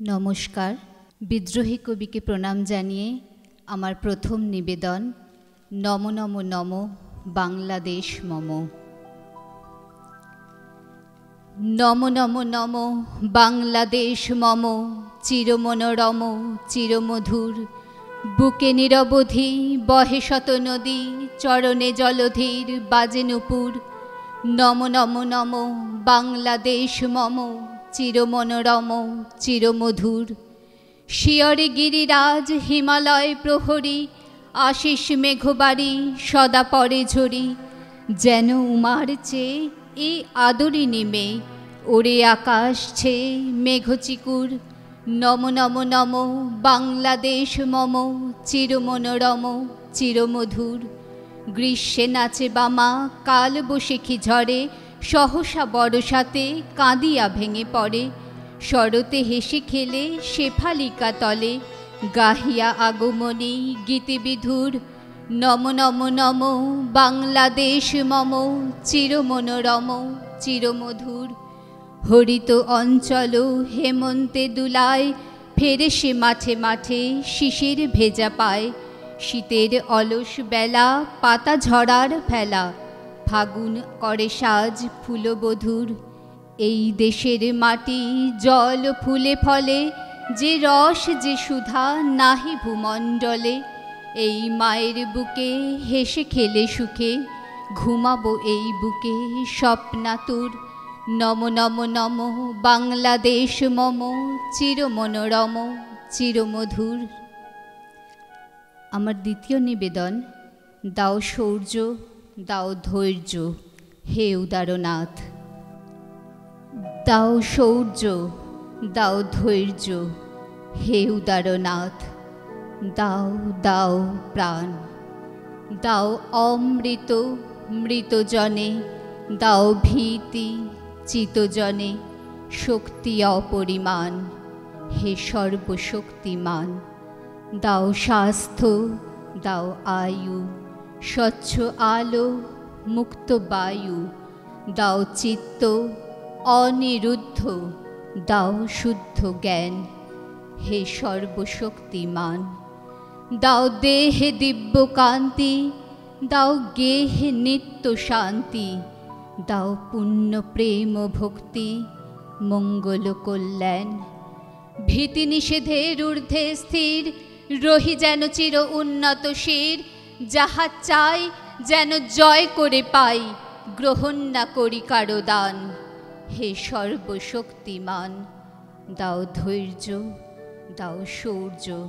নমস্কার। বিদ্রোহী কবিকে প্রণাম জানিয়ে আমার প্রথম নিবেদন, নম নম নম বাংলাদেশ মম। নম নম নম বাংলাদেশ মম, চিরমনোরম, চিরমধুর। বুকে নিরবধি বহে শত নদী, চরণে জলধীর বাজে নুপুর। নম নম নম বাংলাদেশ মম। চিরমনোরম চিরমধুর। শিয়রে গিরিরাজ, হিমালয় প্রহরী, আশিস মেঘবাড়ি, সদা পরে ঝরি। যেন উমার চেয়ে এ আদরি নেমে, ওরে আকাশ ছে মেঘচিকুর। নম নম নম, বাংলাদেশ মম চিরমনোরম চিরমধুর। গ্রীষ্মে নাচে বামা, কাল বসেখি ঝড়ে সহসা বড়সাতে কাঁদিয়া ভেঙে পড়ে। শরতে হেসে খেলে শেফালিকা তলে। গাহিয়া আগমনী গীতিবিধুর নম নম নম বাংলাদেশ মম, চিরমনোরম চিরমধুর। হরিত অঞ্চল হেমন্তে দুলায় ফেরে সে মাঠে মাঠে শিশির ভেজা পায়। শীতের অলস বেলা পাতা ঝরার ফেলা ফাগুন করে সাজ ফুলবধুর। এই দেশের মাটি জল ফুলে ফলে, যে রস যে সুধা নাহি ভূমণ্ডলে। এই মায়ের বুকে হেসে খেলে সুখে, ঘুমাবো এই বুকে স্বপ্নাতুর। নম নম নম বাংলাদেশ মম, চিরমনোরম চিরমধুর। আমার দ্বিতীয় নিবেদন, দাও শৌর্য দাও ধৈর্য, হে উদারনাথ। দাও শৌর্য, দাও ধৈর্য, হে উদারনাথ। দাও দাও প্রাণ, দাও অমৃত, মৃতজনে, দাও ভীতি, চিতজনে, শক্তি অপরিমাণ, হে সর্বশক্তিমান। দাও স্বাস্থ্য, দাও আয়ু স্বচ্ছ আলো, মুক্ত বায়ু, দাও চিত্ত, অনিরুদ্ধ, দাও শুদ্ধ জ্ঞান, হে সর্বশক্তিমান। দাও দেহে দিব্য কান্তি, দাও গেহে নিত্য শান্তি, দাও পুণ্য প্রেম ভক্তি, মঙ্গল কল্যাণ। ভীতি নিষেধের ঊর্ধ্বে স্থির, রহি যেন চির উন্নত শির যাহা চাই যেন জয় করে পাই, গ্রহণ না করি কারও দান। হে সর্বশক্তিমান, দাও ধৈর্য, দাও শৌর্য,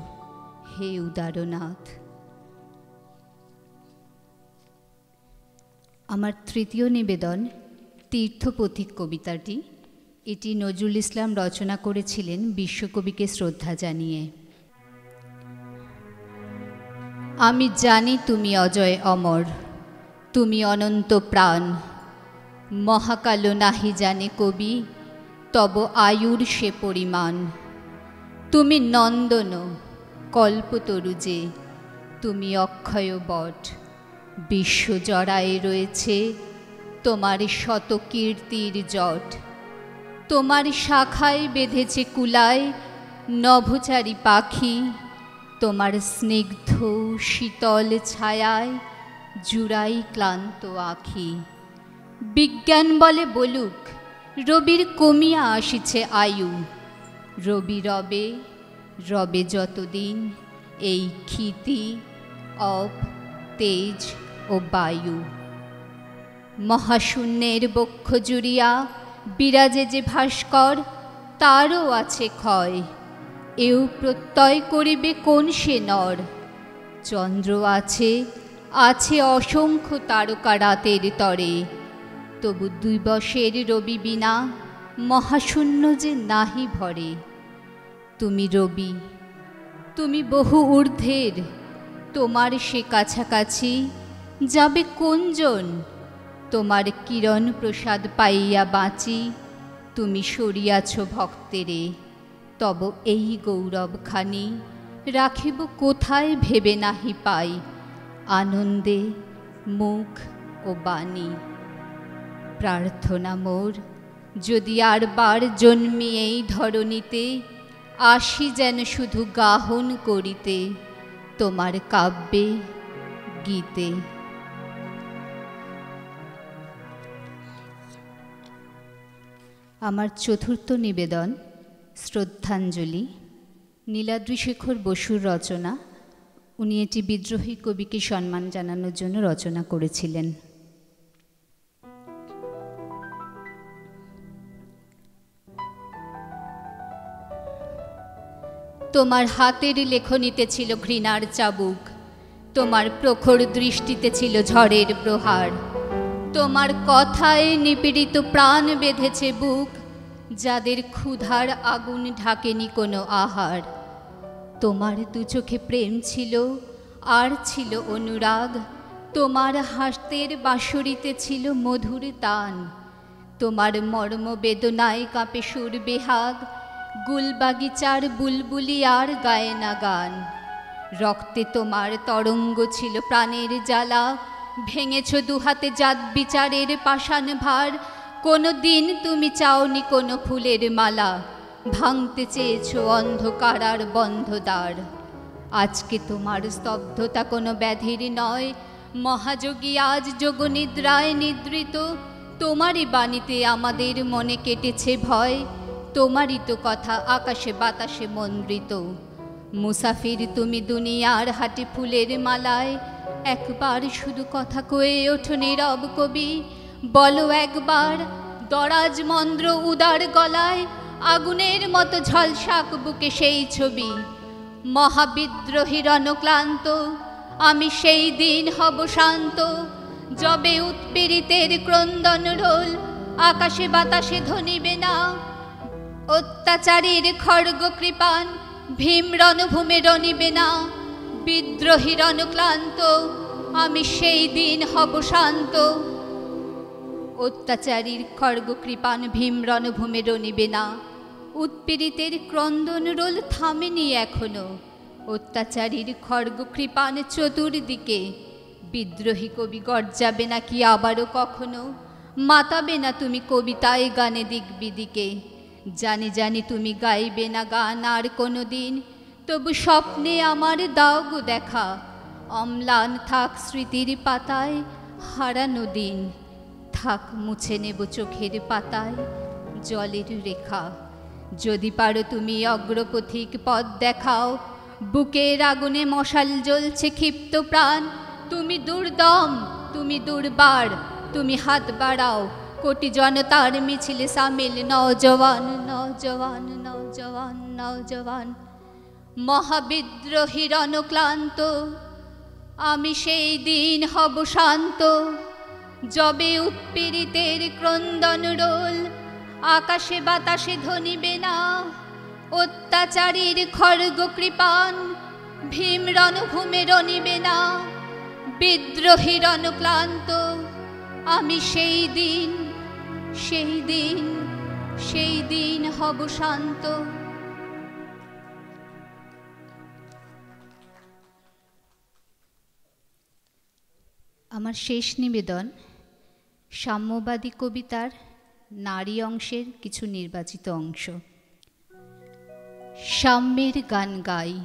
হে উদারনাথ। আমার তৃতীয় নিবেদন, তীর্থপথিক কবিতাটি। এটি নজরুল ইসলাম রচনা করেছিলেন বিশ্বকবিকে শ্রদ্ধা জানিয়ে। আমি জানি তুমি অজয় অমর। তুমি অনন্ত প্রাণ। মহাকাল নাহি জানে কবি, তব আয়ুর সে পরিমাণ। তুমি নন্দন, কল্পতরু যে, তুমি অক্ষয় বট। বিশ্ব জড়ায়ে রয়েছে তোমার শত কীর্তির জট। তোমার শাখায় বেঁধেছে কুলায় নভচারী পাখি তোমার স্নিগ্ধ শীতল ছায়ায় জুড়াই ক্লান্ত আখি। বিজ্ঞান বলে বলুক, রবির কমিয়া আসিছে আয়ু। রবি রবে রবে যতদিন এই ক্ষিতি, অপ, তেজ ও বায়ু। মহাশূন্যের বক্ষ জুড়িয়া বিরাজে যে ভাস্কর, তারও আছে ক্ষয়। এও প্রত্যয় করিবে কোন সে নর? চন্দ্র আছে আছে অসংখ্য তারকা রাতের তরে। তবু দুই বসের রবি বিনা মহাশূন্য যে নাহি ভরে। তুমি রবি, তুমি বহু ঊর্ধ্বের, তোমার সে কাছাকাছি যাবে কোনজন? তোমার কিরণ প্রসাদ পাইয়া বাঁচি, তুমি সরিয়াছ ভক্তেরে। তব এই গৌরবখানি রাখিব কোথায় ভেবে নাহি পাই। আনন্দে মুখ ও বাণী। প্রার্থনা মোর, যদি আর বার জন্মি এই ধরণীতে, আসি যেন শুধু গাহন করিতে, তোমার কাব্যে, গীতে। আমার চতুর্থ নিবেদন। শ্রদ্ধাঞ্জলি, নীলাদ্রিশেখর বসুর রচনা, উনি এটি বিদ্রোহী কবিকে সম্মান জানানোর জন্য রচনা করেছিলেন। তোমার হাতের লেখনীতে ছিল ঘৃণার চাবুক, তোমার প্রখর দৃষ্টিতে ছিল ঝড়ের প্রহার, তোমার কথায় নিপীড়িত প্রাণ বেঁধেছে বুক যাদের ক্ষুধার আগুন ঢাকেনি কোনো আহার। তোমার দু চোখে প্রেম ছিল, আর ছিল অনুরাগ। তোমার হাসতের বাঁশরিতে ছিল মধুর তান। তোমার মর্ম বেদনায় কাঁপে সুর বেহাগ। গুলবাগিচার বুলবুলি আর গায়ে না গান। রক্তে তোমার তরঙ্গ ছিল প্রাণের জ্বালা। ভেঙেছ দুহাতে জাত বিচারের পাষাণ ভার। কোনো দিন তুমি চাওনি কোনো ফুলের মালা। ভাঙতে চেয়েছ অন্ধকার আর বন্ধদ্বার আজকে তোমার স্তব্ধতা কোনো ব্যাধির নয়। মহাযোগী আজ যোগনিদ্রায় নিদ্রিত। তোমারই বাণীতে আমাদের মনে কেটেছে ভয়। তোমারই তো কথা আকাশে বাতাসে মন্দ্রিত। মুসাফির, তুমি দুনিয়ার হাটে ফুলের মালায়। একবার শুধু কথা কয়ে ওঠো নীরব কবি। বলো একবার, দরাজ মন্দ্র উদার গলায়, আগুনের মতো ঝলসাক বুকে সেই ছবি। মহাবিদ্রোহীর অনক্লান্ত আমি সেই দিন হব শান্ত। যবে উৎপীড়িতের ক্রন্দন রোল, আকাশে বাতাসে ধনিবে না অত্যাচারীর খড়গ কৃপান, ভীম রণভূমে রনিবে না বিদ্রোহীর অনুক্লান্ত আমি সেই দিন হব শান্ত। অত্যাচারীর খড়গ কৃপান ভীম রণভূমে রনিবে না। উৎপীড়িতের ক্রন্দন রোল থামেনি এখনও। অত্যাচারীর খড়গ কৃপান চতুর্দিকে। বিদ্রোহী কবি গর্জাবে না কি আবারও কখনো? মাতাবে না তুমি কবিতায় গানে দিক বিদিকে জানি জানি তুমি গাইবে না গান আর কোনো দিন তবু স্বপ্নে আমার দাও গো দেখা। অম্লান থাক স্মৃতির পাতায় হারানো দিন। থাক মুছে নেব চোখের পাতায় জলের রেখা। যদি পারো তুমি অগ্রপথিক পথ দেখাও, বুকের আগুনে মশাল জ্বলছে ক্ষিপ্ত প্রাণ। তুমি দুর্দম, তুমি দুর্বার, তুমি হাত বাড়াও, কোটি জনতার মিছিলে সামিল নজওয়ান নজওয়ান নজওয়ান নজওয়ান মহাবিদ্রোহীর অনুক্লান্ত আমি সেই দিন হব শান্ত। যবে উৎপীড়িতের ক্রন্দন রোল, আকাশে বাতাসে ধনিবে না অত্যাচারীর খড়গ কৃপান, ভীম রণভূমে রনিবে না বিদ্রোহীর অনুক্লান্ত আমি সেই দিন সেই দিন সেই দিন হব শান্ত। আমার শেষ নিবেদন সাম্যবাদী কবিতার নারী অংশের কিছু নির্বাচিত অংশ। সাম্যের গান গাই।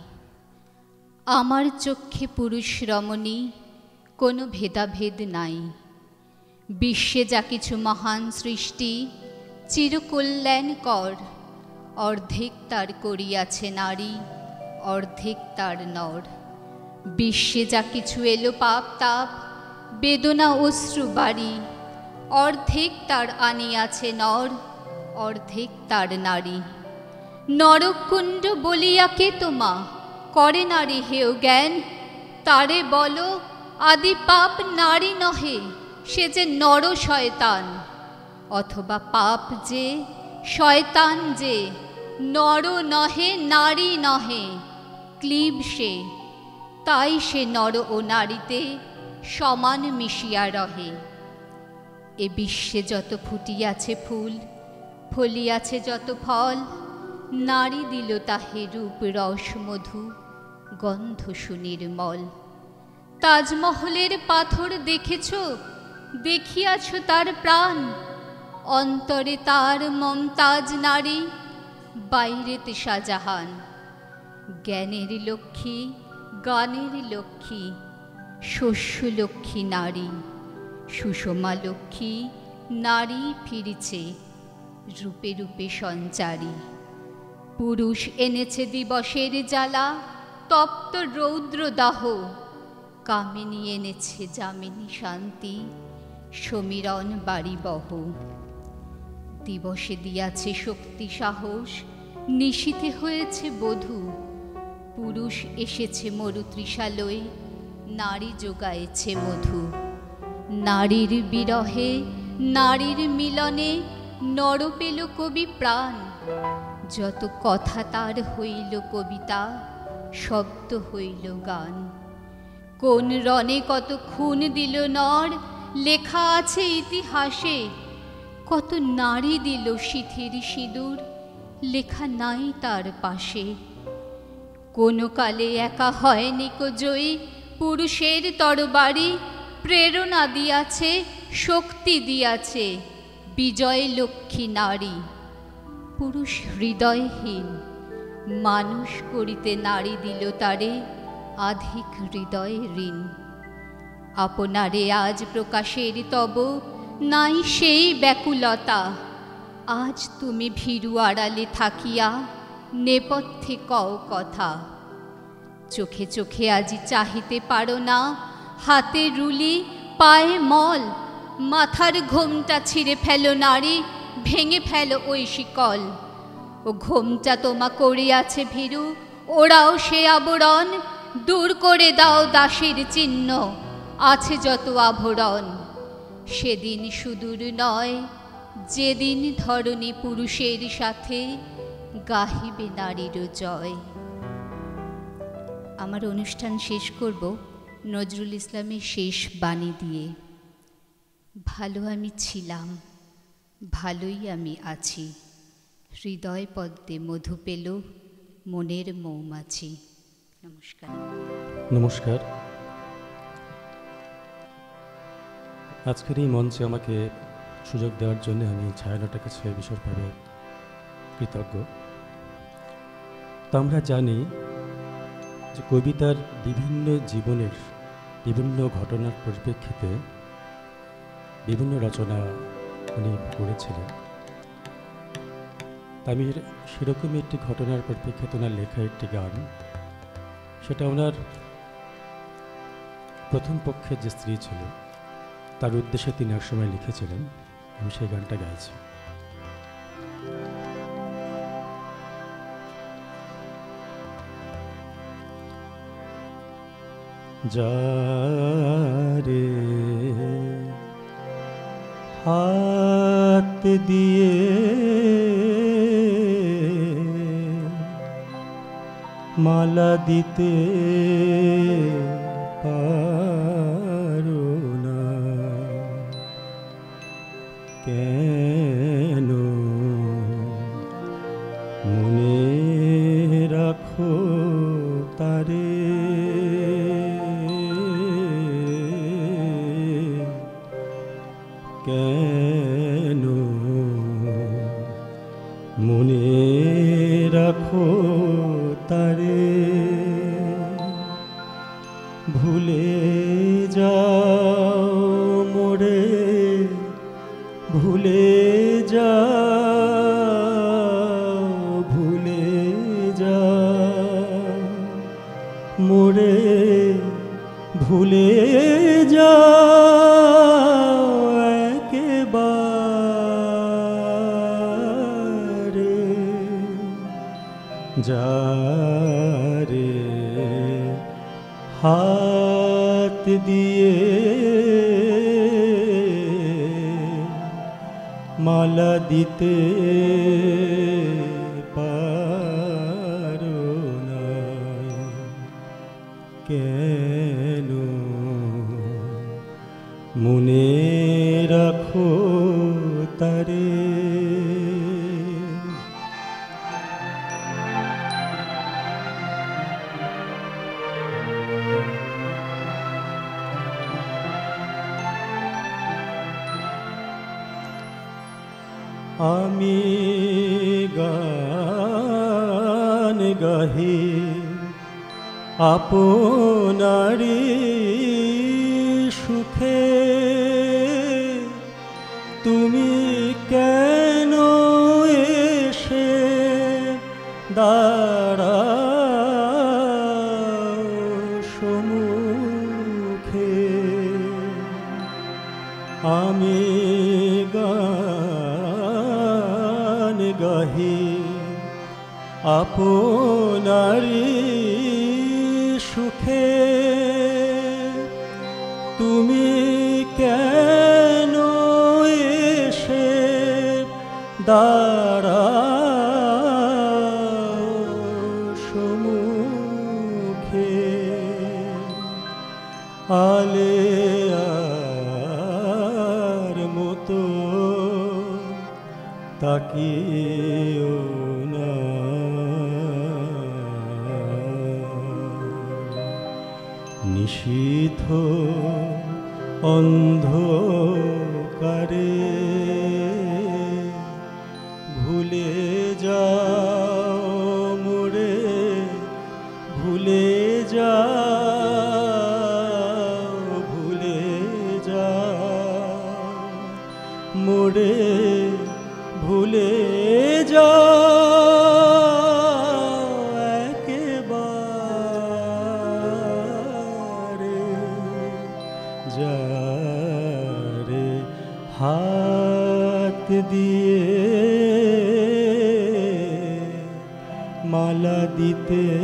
আমার চক্ষে পুরুষ রমণী, কোনো ভেদাভেদ নাই। বিশ্বে যা কিছু মহান সৃষ্টি, চিরকল্যাণ কর। অর্ধেক তার করিয়াছে নারী, অর্ধেক তার নর। বিশ্বে যা কিছু এলো পাপ তাপ, বেদনা অশ্রু বাড়ি। অর্ধেক তার আনিয়াছে নর, অর্ধেক তার নারী। নরকুণ্ড বলিয়া কে তোমা করে নারী হেও জ্ঞান। তারে বলো, আদি পাপ নারী নহে, সে যে নর শয়তান। অথবা পাপ যে, শয়তান যে, নর নহে, নারী নহে, ক্লিব সে। তাই সে নর ও নারীতে সমান মিশিয়া রহে। এ বিশ্বে যত ফুটিয়াছে ফুল, ফলিয়াছে যত ফল নারী দিল তাহে রূপ রস মধু, গন্ধ সুনির্মল। তাজমহলের পাথর দেখেছ, দেখিয়াছ তার প্রাণ, অন্তরে তার মমতাজ নারী, বাইরেতে শাহজাহান। জ্ঞানের লক্ষ্মী, গানের লক্ষ্মী শস্য লক্ষ্মী নারী। সুষমা লক্ষ্মী নারী ফিরেছে, রূপে রূপে সঞ্চারী। পুরুষ এনেছে দিবসের জ্বালা, তপ্ত রৌদ্র দাহ কামিনী এনেছে যামিনী শান্তি, সমীরণ বাড়ি বহ দিবসে দিয়াছে শক্তি সাহস নিশীতে হয়েছে বধূ। পুরুষ এসেছে মরুতৃষালয়ে নারী যোগায়েছে মধু। নারীর বিরহে, নারীর মিলনে নর পেল কবি প্রাণ। যত কথা তার হইল কবিতা, শব্দ হইল গান। কোন রণে কত খুন দিল নর, লেখা আছে ইতিহাসে। কত নারী দিল শিথির সিঁদুর, লেখা নাই তার পাশে। কোনো কালে একা হয়নি কো জয়ী পুরুষের তরবারি প্রেরণা দিয়াছে, শক্তি দিয়াছে, বিজয় লক্ষ্মী নারী। পুরুষ হৃদয়হীন, মানুষ করিতে নারী দিল তারে আধিক হৃদয় ঋণ। আপনারে আজ প্রকাশের তব, নাই সেই ব্যাকুলতা। আজ তুমি ভীরু আড়ালে থাকিয়া নেপথ্যে কও কথা। চোখে চোখে আজি চাহিতে পারো না হাতে রুলি, পায়ে মল, মাথার ঘোমটা ছিঁড়ে ফেলো নারী ভেঙে ফেলো ওই শিকল। ও ঘোমটা তোমা করিয়াছে ভীরু ওরাও সে আবরণ, দূর করে দাও দাসের চিহ্ন, আছে যত আভরণ। সেদিন সুদূর নয়, যেদিন ধরণী পুরুষের সাথে গাহিবে নারীর জয়। আমার অনুষ্ঠান শেষ করব। নজরুল ইসলামের শেষ বাণী দিয়ে, ভালো আমি ছিলাম, ভালোই আমি আছি। হৃদয় পদ্মে মধু পেল, মনের মৌমাছি। নমস্কার। নমস্কার। আজকের এই মঞ্চে আমাকে সুযোগ দেওয়ার জন্য আমি ছায়ানটার কাছে বিশেষভাবে কৃতজ্ঞ। তা আমরা জানি যে কবিতার বিভিন্ন জীবনের বিভিন্ন ঘটনার পরিপ্রেক্ষিতে বিভিন্ন রচনা উনি করেছিলেন। আমি সেরকমই একটি ঘটনার পরিপ্রেক্ষিতে ওনার লেখা একটি গান। সেটা ওনার প্রথম পক্ষের যে স্ত্রী ছিল, তার উদ্দেশ্যে তিনি একসময় লিখেছিলেন। আমি সেই গানটা গাইছি। যারে হাত দিয়ে মালা দিতে পারো হাত দিয়ে মালা দিতে আপনারি সুখে তুমি কেন এসে দাঁড়া সমুখে আমি গান গাহি আপনারী নিষিদ্ধ অন্ধকারে ভুলে যা Peace.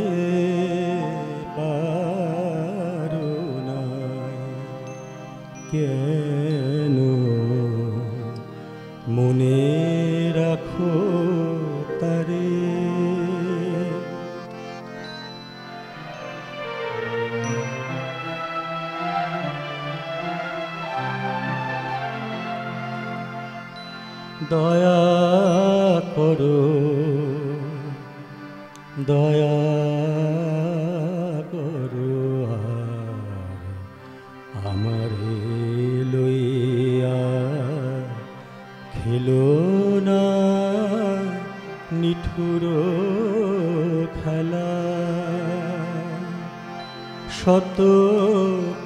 কত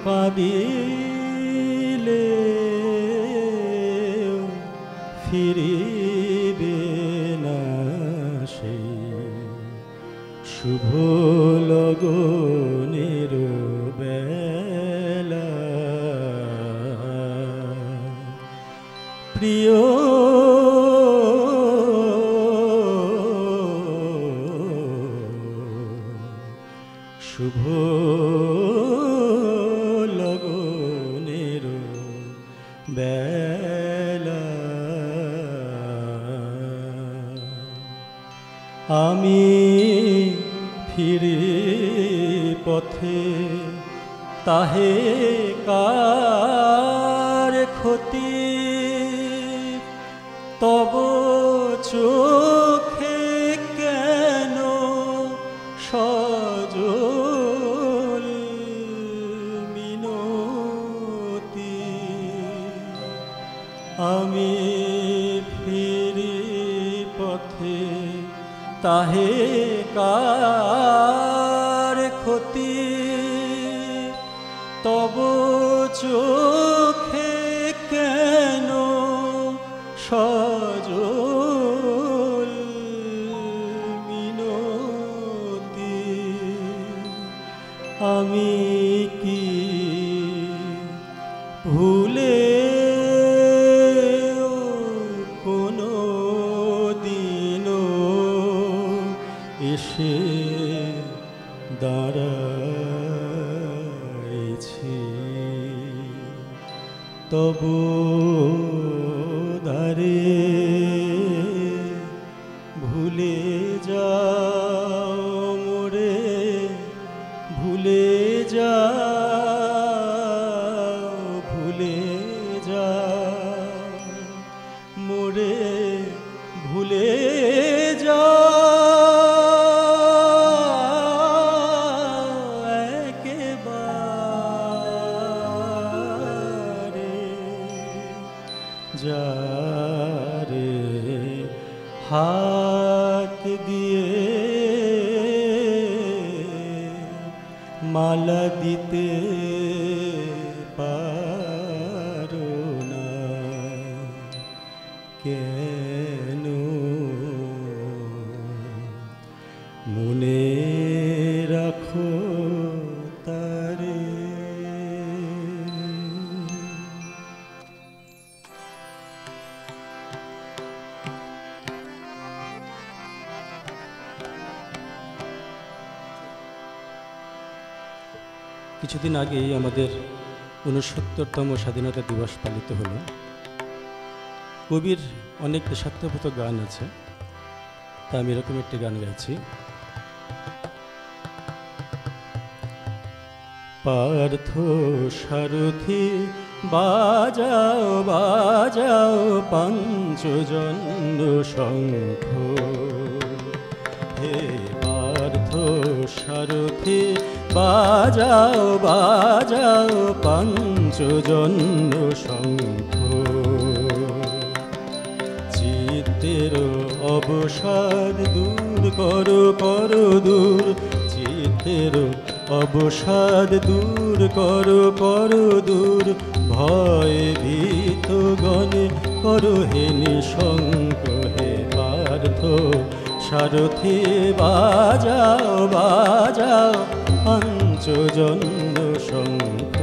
পাবিলে ফিরিবে না সে শুভ লগনের বেলা। প্রিয় কিছুদিন আগেই আমাদের ঊনসত্তরতম স্বাধীনতা দিবস পালিত হলো। কবির অনেক দেশাত্মবোধক গান আছে, তা আমি এরকম একটি গান গাইছি। পার্থ সারথি, বাজাও বাজাও পঞ্চজন্য শঙ্খ হে পার্থ সারথি বাজাও বাজাও পঞ্চজন্য শঙ্খ। চিত্তের অবসাদ দূর করো করো দূর। চিত্তের অবসাদ দূর করো করো দূর। ভয় ভীত গণে করো হে নিশঙ্ক, হে পার্থ। সারথি বাজাও বাজাও পঞ্চজন্য শঙ্খ।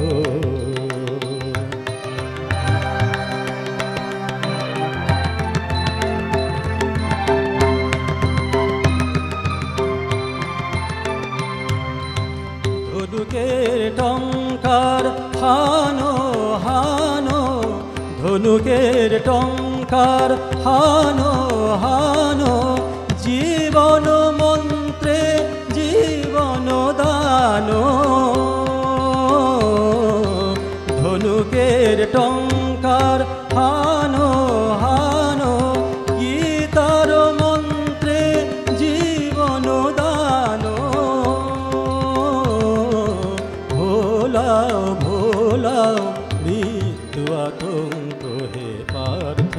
ধনুকের টঙ্কার হানো হানো ধনুকের টঙ্কার হানো হানো জীবন জীবন দানো ধনুকের টঙ্কার হানো হানো, গীতার মন্ত্রে জীবন দানো। ভোলাও ভোলাও, মৃত্যু আতঙ্ক হে পার্থ।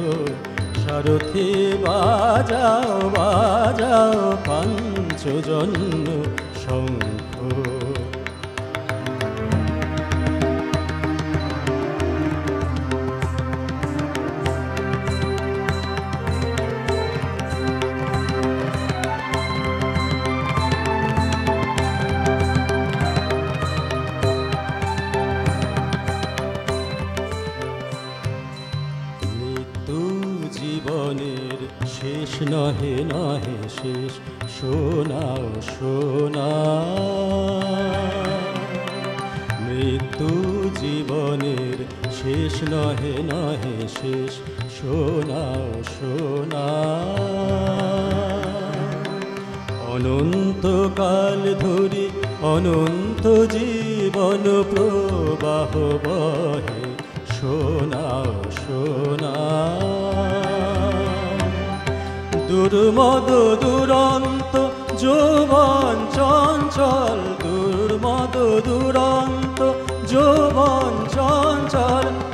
সারথি বাজাও বাজাও পঞ্চজন্য শেষ নহে নহে শেষ। শোনাও শোনা অনন্তকাল ধরে অনন্ত জীবন প্রবাহ বহে। শোনাও শোনা দুর্মদ দুরন্ত, যৌবন চঞ্চল। দুর্মদ দুরন্ত, যৌবন চঞ্চল।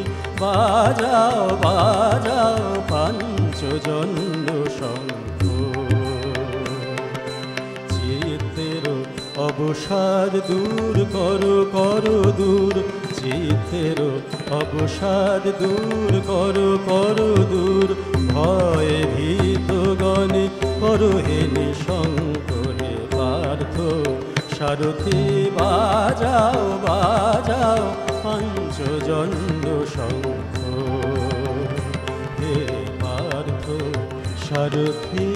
বাজাও বাজাও পঞ্চজন্য শঙ্খ চিত্তের অবসাদ দূর করো করো দূর। চিত্তের অবসাদ দূর করো করো দূর। ভয় ভীত গণে করো হে নিশঙ্ক হে পার্থ। সারথি বাজাও বাজাও পঞ্চজন্য শঙ্খ, হে পার্থ সারথি।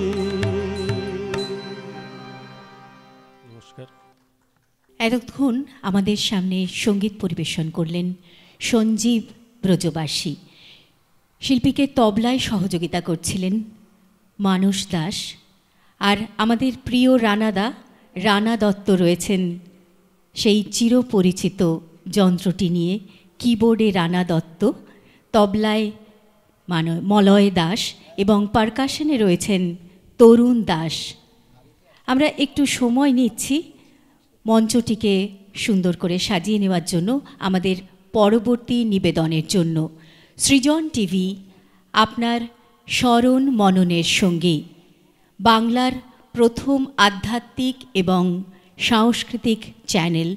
এতক্ষণ আমাদের সামনে সংগীত পরিবেশন করলেন সঞ্জীব ব্রজবাসী। শিল্পীকে তবলায় সহযোগিতা করছিলেন মানস দাস। আর আমাদের প্রিয় রানাদা রানা দত্ত রয়েছেন সেই চিরপরিচিত যন্ত্রটি নিয়ে। কিবোর্ডে রানা দত্ত, তবলায় মান, মলয় দাস এবং পারকাশনে রয়েছেন তরুণ দাস। আমরা একটু সময় নিচ্ছি মঞ্চটিকে সুন্দর করে সাজিয়ে নেওয়ার জন্য, আমাদের পরবর্তী নিবেদনের জন্য। সৃজন টিভি, আপনার স্মরণ মননের সঙ্গী। বাংলার প্রথম আধ্যাত্মিক এবং সাংস্কৃতিক চ্যানেল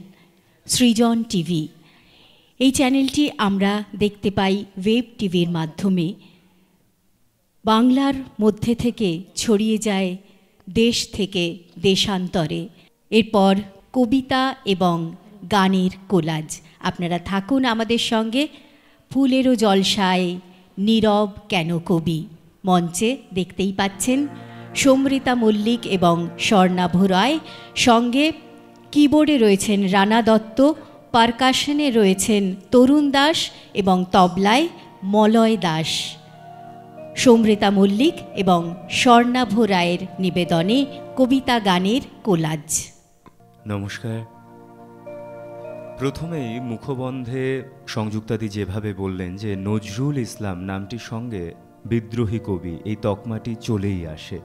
সৃজন টিভি। এই চ্যানেলটি আমরা দেখতে পাই ওয়েব টিভির মাধ্যমে। বাংলার মধ্যে থেকে ছড়িয়ে যায় দেশ থেকে দেশান্তরে। এরপর কবিতা এবং গানের কোলাজ। আপনারা থাকুন আমাদের সঙ্গে। ফুলেরও জলসায় নীরব কেন কবি? মঞ্চে দেখতেই পাচ্ছেন সমৃতা মল্লিক এবং স্বর্ণাভ রায়। সঙ্গে কিবোর্ডে রয়েছেন রানা দত্ত। পারকাশনে রয়েছেন তরুণ দাস এবং তবলায় মলয় দাস। সমৃতা মল্লিক এবং স্বর্ণাভ রায়ের নিবেদনে কবিতা গানের কোলাজ। নমস্কার। প্রথমেই মুখবন্ধে সংযুক্তাদি যেভাবে বললেন যে, নজরুল ইসলাম নামটির সঙ্গে বিদ্রোহী কবি এই তকমাটি চলেই আসে,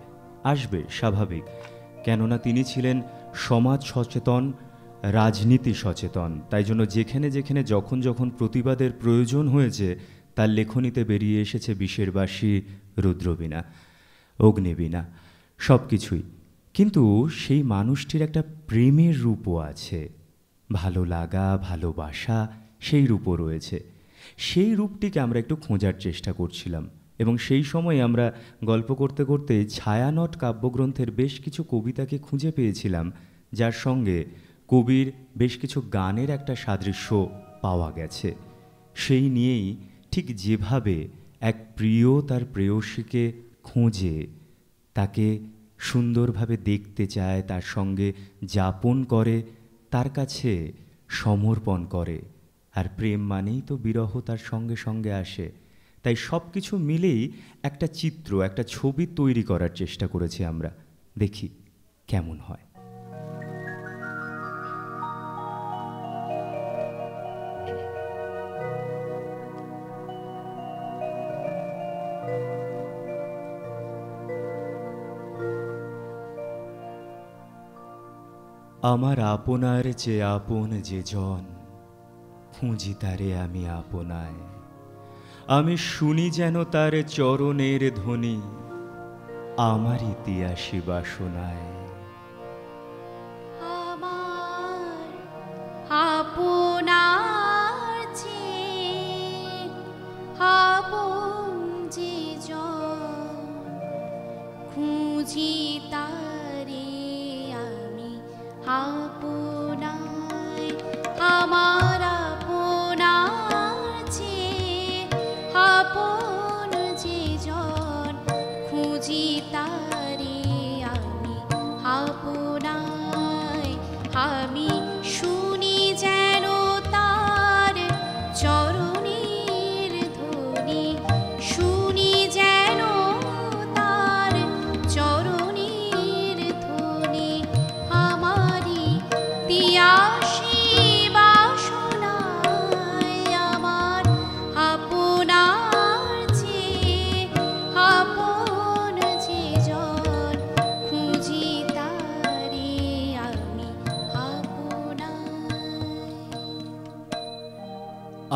আসবে স্বাভাবিক। কেননা তিনি ছিলেন সমাজ সচেতন রাজনীতি সচেতন। তাই জন্য যেখানে যেখানে যখন যখন প্রতিবাদের প্রয়োজন হয়েছে, তার লেখনীতে বেরিয়ে এসেছে বিষেরবাসী রুদ্রবীণা, অগ্নিবীণা সব কিছুই কিন্তু সেই মানুষটির একটা প্রেমের রূপও আছে। ভালো লাগা, ভালোবাসা, সেই রূপও রয়েছে। সেই রূপটিকে আমরা একটু খোঁজার চেষ্টা করছিলাম এবং সেই সময় আমরা গল্প করতে করতে ছায়ানট কাব্যগ্রন্থের বেশ কিছু কবিতাকে খুঁজে পেয়েছিলাম, যার সঙ্গে কবির বেশ কিছু গানের একটা সাদৃশ্য পাওয়া গেছে। সেই নিয়েই ঠিক যেভাবে এক প্রিয় তার প্রেয়সীকে খোঁজে, তাকে সুন্দরভাবে দেখতে চায়, তার সঙ্গে যাপন করে, তার কাছে সমর্পণ করে। আর প্রেম মানেই তো বিরহ তার সঙ্গে সঙ্গে আসে। তাই সব কিছু মিলেই একটা চিত্র, একটা ছবি তৈরি করার চেষ্টা করেছি আমরা। দেখি কেমন হয়। আমার আপনার যে আপন যে জন খুঁজি তারে আমি আপনায়। আমি শুনি যেন তার চরণের ধ্বনি, আমার ইতিহাসী বাসনায়। খুঁজি আমি আপনায়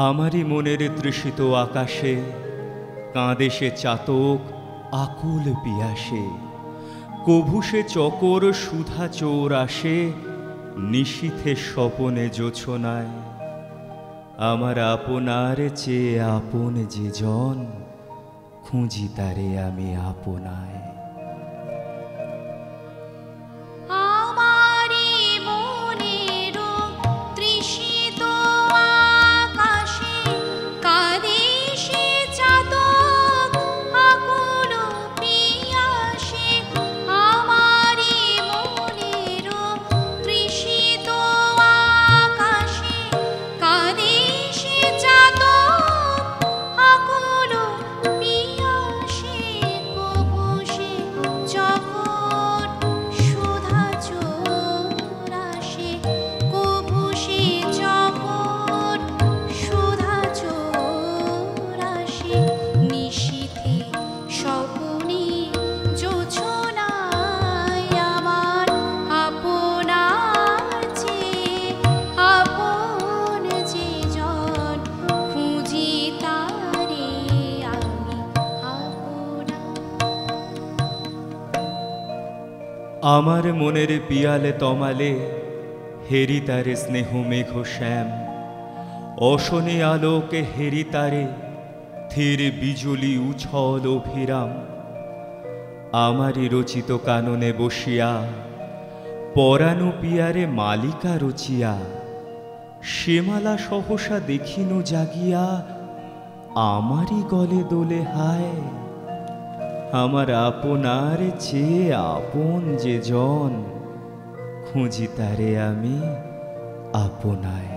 আমারই মনের তৃষিত আকাশে, কাঁদে সে চাতক আকুল পিয়াসে। কভু সে চকর সুধা চোর আসে, নিশীথে স্বপনে জোছনায় আমার আপনার চেয়ে আপন যে জন, খুঁজি তারে আমি আপনায়। আমার মনের পিয়ালে তমালে, হেরি তারে স্নেহ মেঘ শ্যাম। অশনি আলোকে হেরি তারে থির বিজুলি উছল অভিরাম। আমারই রচিত কাননে বসিয়া, পরানু পিয়ারে মালিকা রচিয়া। সেমালা সহসা দেখিনু জাগিয়া, আমারই গলে দোলে হায়। আমার আপনার চেয়ে আপন যে জন খুঁজি তারে আমি আপনায়।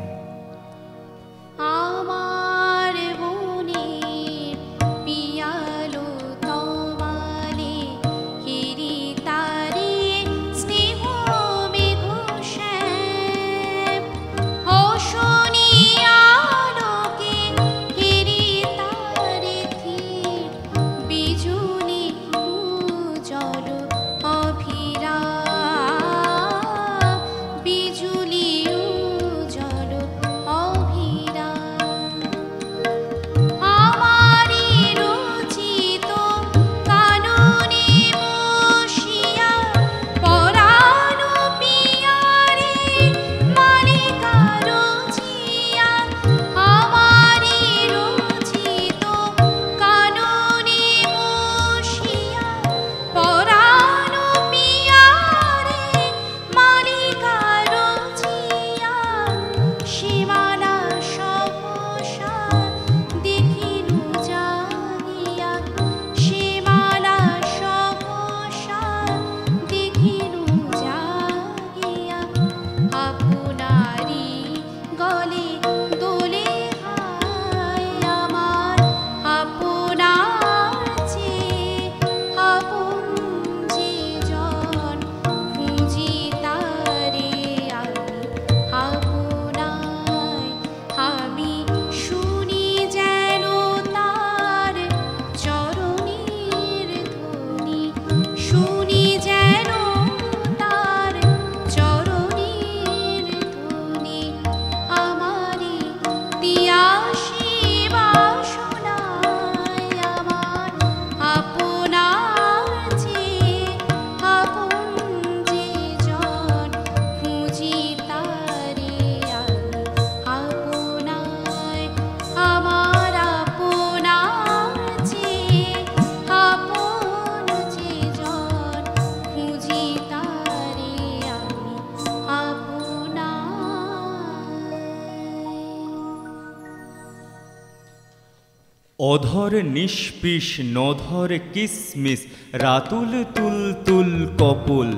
অধর নিষ্পিস নধর কিসমিস, রাতুল তুল তুল কপুল।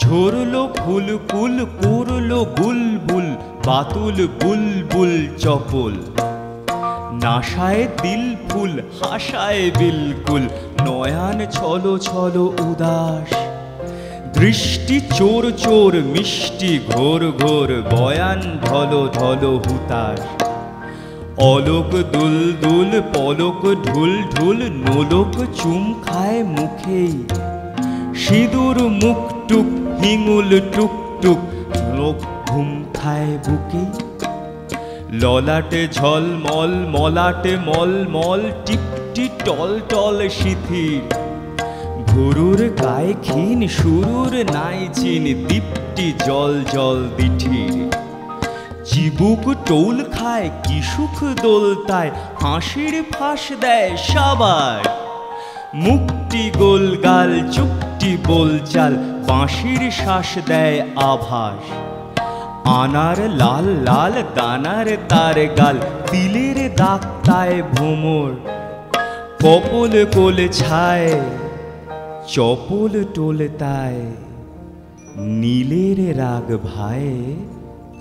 ঝরলো ফুল, কুল করল বুলবুল, বাতুল বুলবুল চপল নাশায় দিল ফুল, হাসায় বিলকুল, নয়ান ছলো ছলো উদাস। দৃষ্টি চোর চোর, মিষ্টি ঘোর ঘোর, বয়ান ঢলো ঢলো হুতাশ। অলোক দুল দুল পলক ঢুল ঢুল নোলক চুম খায় মুখেই সিঁদুর মুখ টুক হিঙুল টুক টুক লোক ঘুম খায় বুকে। ললাটে ঝলমল, মলাটে মল মল টিপটি টল টল শিথির ভুরুর গায়ে ক্ষীণ, সুরুর নাই চিন, দীপ্তি জল জল দিঠির চিবুক টোল খায়, কি সুখ দোলতায়, হাসির ফাঁস দেয় সবার। মুক্তি গোল গাল, চুক্তি বলচাল বাঁশির শ্বাস দেয় আভাস। আনার লাল লাল দানার তার গাল, তিলের দাগ তায় ভোমর। কপল কোলে ছায়, চপল টোলে তায়, নীলের রাগ ভায়ে।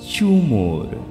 চুমোর পর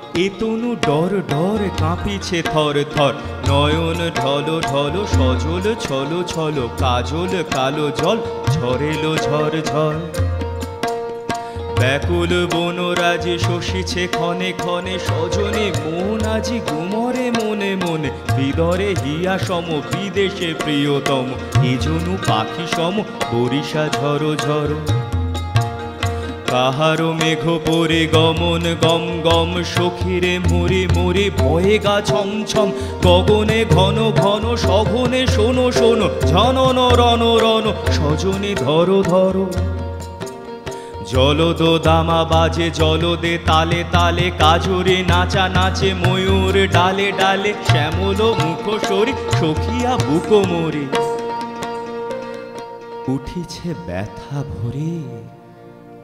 এ তনু ডর ডর কাঁপিছে থর থর। নয়ন ঢল ঢল, সজল ছল ছল, কাজল কালো জল, ঝরেলো ঝর ঝর। ব্যাকুল বনরাজি শশিছে ক্ষণে ক্ষণে, সজনে মন আজি গুমরে মনে মনে। বিদরে হিয়া সম, বিদেশে প্রিয়তম এজনু পাখি সম, বরিশা ঝরো ঝরো। কাহারো মেঘ পরে গমন গম গম, সখিরে মরে মরে ভয়ে গা ছম। গগনে ঘন ঘন, সঘনে শোনো শোনো, ঝনন রন রন সজনে ধরো ধরো। জলদ দামা বাজে, জলদে তালে তালে, কাজরে নাচা নাচে, ময়ূর ডালে ডালে, শ্যামল মুখ সরি সখিয়া বুকো মরে। উঠেছে ব্যথা ভরে।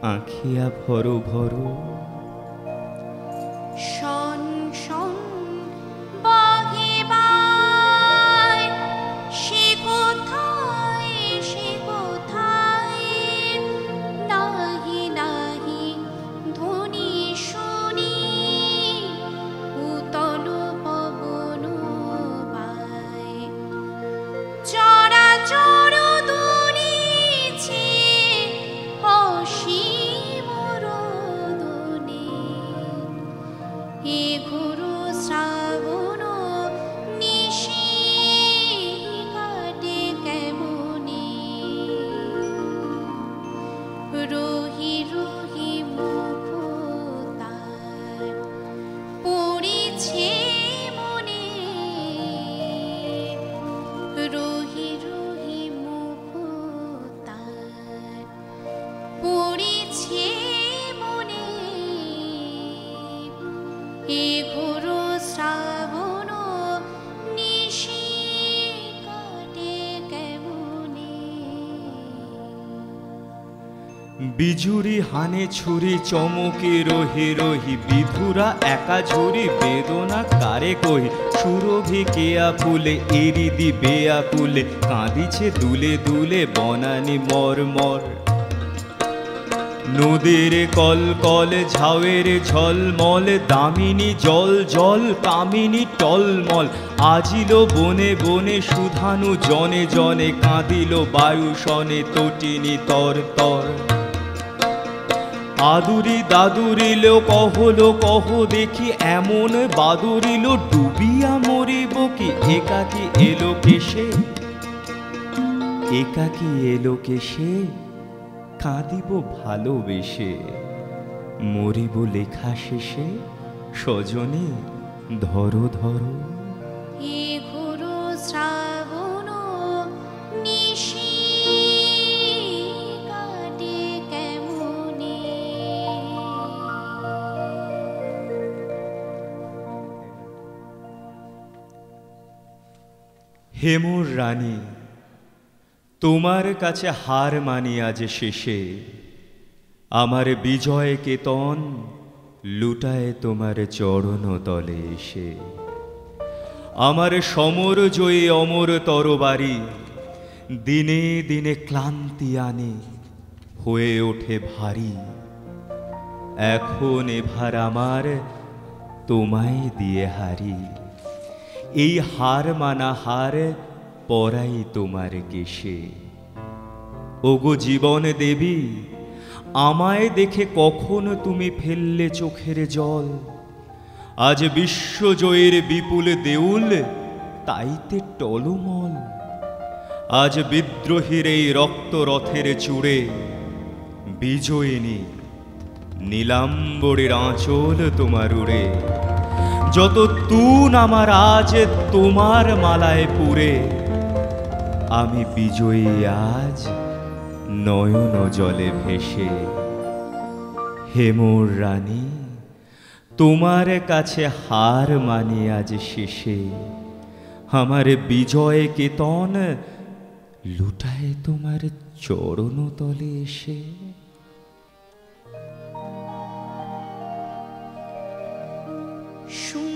আঁখিয়া ভরো ভরো বিজুরি হানে ছুরি, চমকে রহি রহি। বিধুরা একা ঝুরি বেদনা কারে কহি? সুরভি কেয়া ফুলে এরিদি বেয়া কুলে কাঁদিছে দুলে দুলে, বনানি মর মর। নদীর কল কল, ঝাউয়ের ঝলমল, দামিনী জল জল, কামিনী টলমল। আজিল বনে বনে, সুধানু জনে জনে, কাঁদিল বায়ু সনে, তটিনী তর তর। আদুরি দাদুরিল কহল কহ দেখি এমন বাদুরিল ডুবিয়া মরিব কি? একাকি এলো কেসে? একাকি এলো কেসে? কাঁদিব ভালোবেসে? মরিব লেখা শেষে? সজনে ধরো ধরো হেমুর রানী, তোমার কাছে হার মানি আজ শেষে। আমার বিজয় কেতন লুটায় তোমার চরণ তলে এসে। আমার সমর জয়ী অমর তরবারি, দিনে দিনে ক্লান্তি আনে, হয়ে ওঠে ভারী। এখন এভার আমার তোমায় দিয়ে হারি। এই হার মানা হার পরাই তোমার কেশে ওগো জীবন দেবী, আমায় দেখে কখন তুমি ফেললে চোখের জল? আজ বিশ্বজয়ের বিপুল দেউল, তাইতে টলমল। আজ বিদ্রোহীর এই রক্ত রথের চূড়ে, বিজয়িনী নীলাম্বরের আঁচল তোমার উড়ে। যত তুন আমার আজ তোমার মালায় পুরে, আমি বিজয়ী আজ নয়ন জলে ভেসে। হেমর রানী, তোমার কাছে হার মানি আজ শেষে। আমার বিজয় কেতন লুটায় তোমার চরণ তলে এসে। 书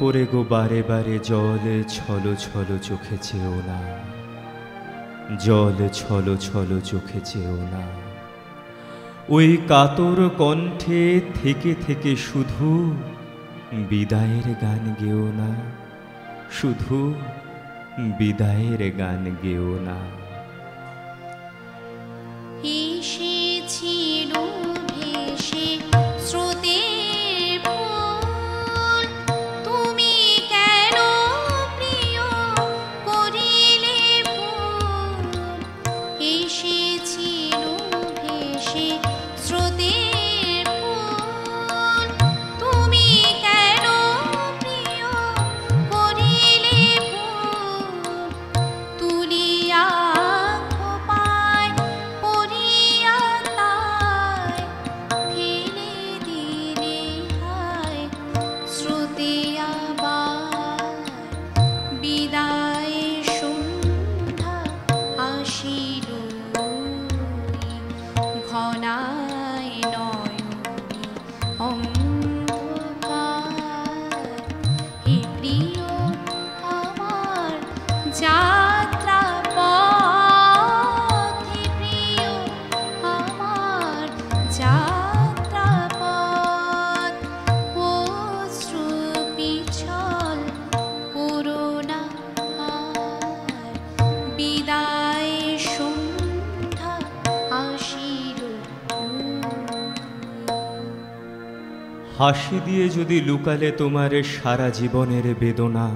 করে গো বারে বারে জলে ছলো ছলো চোখে চেও না। জল ছল ছল চোখে চেও না। ওই কাতর কণ্ঠে থেকে থেকে শুধু বিদায়ের গান গেও না, শুধু বিদায়ের গান গেও না। হাসি দিয়ে যদি লুকালে তোমার সারা জীবনের বেদনা,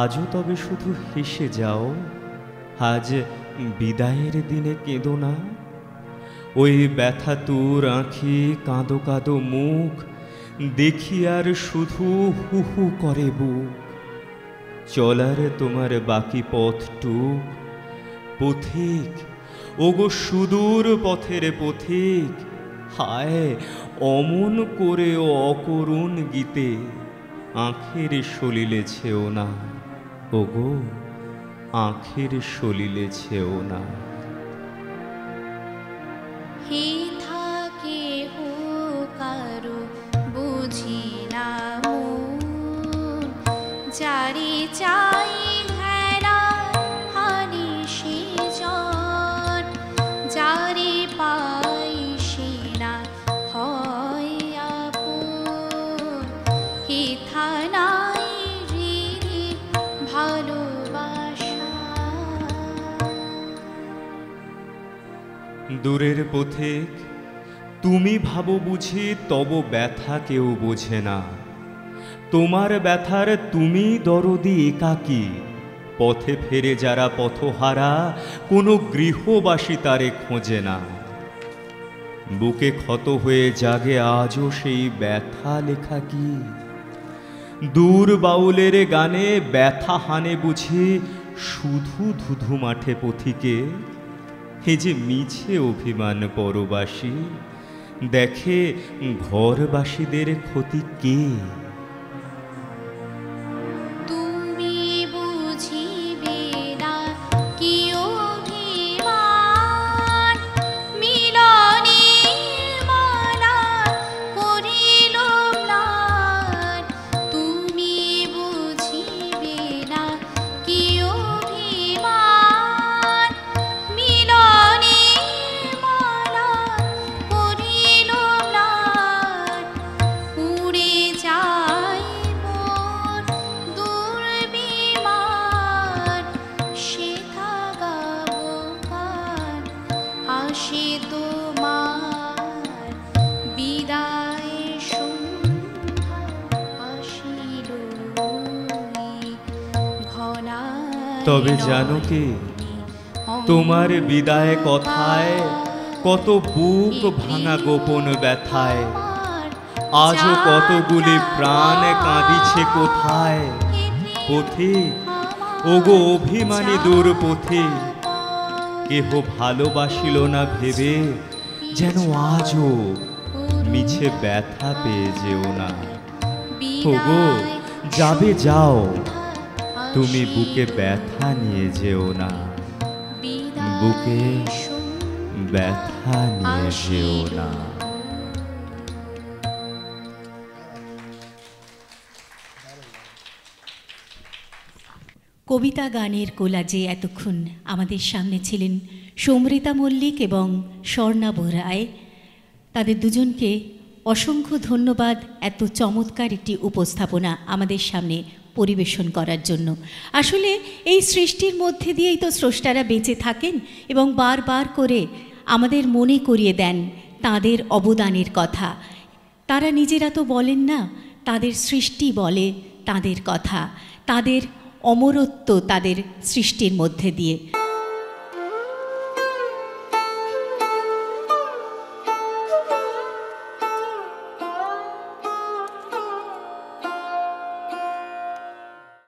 আজও তবে শুধু হেসে যাও, আজ বিদায়ের দিনে কেঁদো না। ওই ব্যথা তোর আঁখি, কাঁদো কাঁদো মুখ, দেখি আর শুধু হু হু করে বুক। চলার তোমার বাকি পথটুক, পথিক, ওগো সুদূর পথের পথিক, হায় অমন করে অকরুণ গীতে আখের সলিলে ছেও না। ওগো, আঁখের সলিলে ছেও না। হে থাকে হো কারও, বুঝি না চাই দূরের পথে। তুমি ভাবো বুঝি, তব ব্যথা কেউ বোঝে না। তোমার ব্যথার তুমি দরদি একাকী। পথে ফেরে যারা পথহারা, কোনো গৃহবাসী তারে খোঁজে না। বুকে ক্ষত হয়ে জাগে আজও সেই ব্যথা লেখা কি? দূর বাউলের গানে ব্যথা হানে বুঝি, শুধু ধুধু মাঠে পথিকে। হে যে মিছে অভিমান পরবাসী দেখে ঘরবাসীদের ক্ষতি কে? তবে জানো কি? তোমার বিদায় কথায় কত বুক ভাঙা গোপন ব্যথায়। আজও কতগুলি প্রাণ কাঁদিছে কোথায়? পথিক ওগো অভিমানী দূর পথিক কেহ ভালোবাসিল না ভেবে যেন আজও মিছে ব্যথা পেয়ে যেও না। ওগো, যাবে যাও। তুমি বুকে ব্যথা নিয়ে যেও না। বুকে ব্যথা নিয়ে যেও না। কবিতা গানের কোলাজে এতক্ষণ আমাদের সামনে ছিলেন সমৃতা মল্লিক এবং স্বর্ণা বোরায় তাদের দুজনকে অসংখ্য ধন্যবাদ, এত চমৎকার একটি উপস্থাপনা আমাদের সামনে পরিবেশন করার জন্য। আসলে এই সৃষ্টির মধ্যে দিয়েই তো স্রষ্টারা বেঁচে থাকেন এবং বারবার করে আমাদের মনে করিয়ে দেন তাদের অবদানের কথা। তারা নিজেরা তো বলেন না, তাদের সৃষ্টি বলে তাদের কথা, তাদের অমরত্ব তাদের সৃষ্টির মধ্যে দিয়ে।